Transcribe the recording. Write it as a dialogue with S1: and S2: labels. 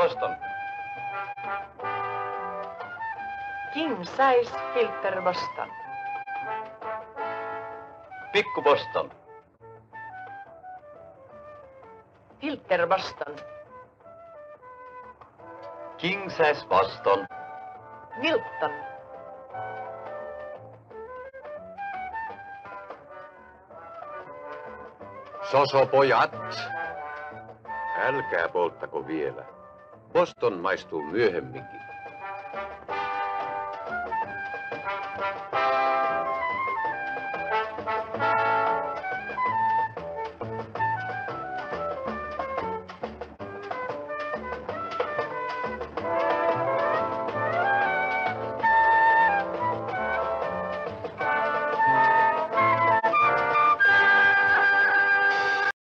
S1: Boston. King size filter Boston.
S2: Pikku Boston.
S1: Filter Boston.
S2: King size Boston.
S3: Milton. Sosopojat, älkää polttako vielä. Boston maistuu myöhemminkin.